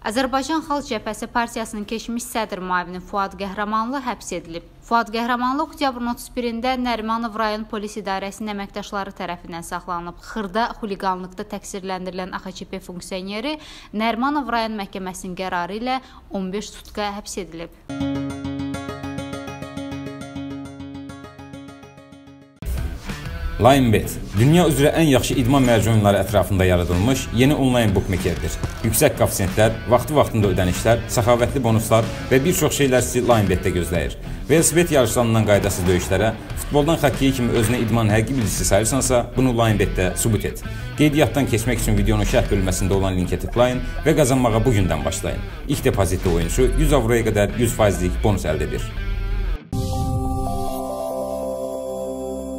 Azərbaycan Xalq Cəbhəsi Partiyasının keçmiş sədr müavini Fuad Qəhrəmanlı həbs edilib. Fuad Qəhrəmanlı oktyabrın 31-də Nərimanov rayon polis idarəsinin əməkdaşları tərəfindən saxlanılıb. Xırda xuliqanlıqda təqsirləndirilən AXÇP funksioneri Nərimanov rayon məhkəməsinin qərarı ilə 15 sutka həbs edilib. Linebet dünya üzrə ən yaxşı idman mərci oyunları ətrafında yaradılmış yeni onlayn bukmekerdir. Yüksək koeffisientlər, vaxtı-vaxtında ödənişlər, səxavətli bonuslar və bir çox şeylər sizi Linebet-də gözləyir. Velosiped yarışlarından qaydasız döyüşlərə, futboldan xokkey kimi özünə idman həqiqi bilgisi sayırsansa, bunu Linebet-də sübut et. Qeydiyyatdan keçmək üçün videonun şərh bölməsində olan linkə tıklayın və qazanmağa bu gündən başlayın. İlk depozitli oyunçu 100 avroya qədər 100%lik bonus əldə edir.